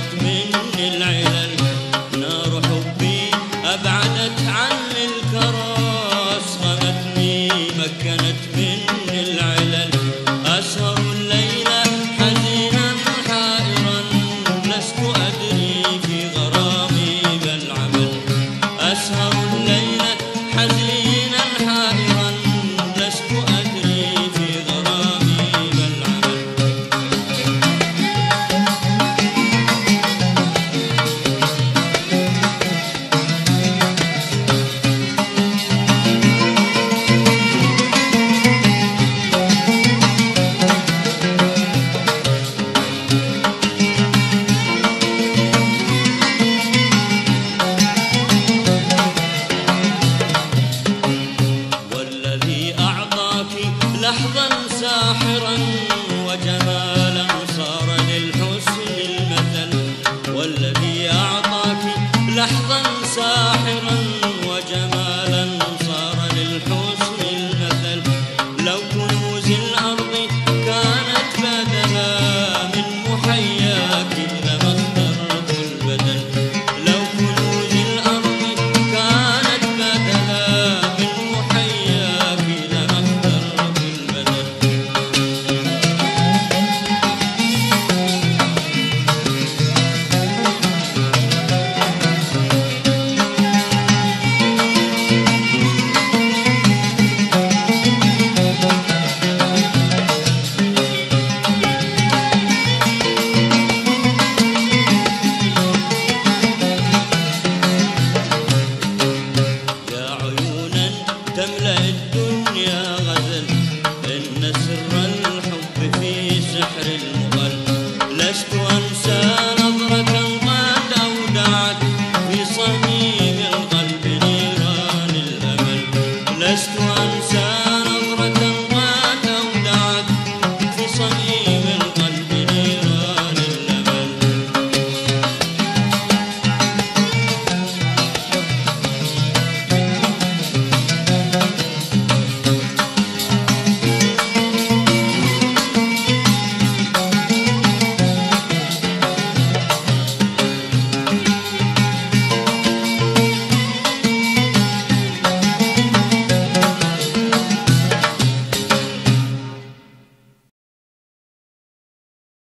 left me. لست أنساك